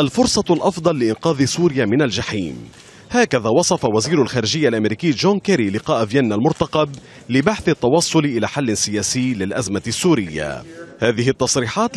الفرصة الأفضل لإنقاذ سوريا من الجحيم. هكذا وصف وزير الخارجية الأمريكي جون كيري لقاء فيينا المرتقب لبحث التوصل إلى حل سياسي للأزمة السورية. هذه التصريحات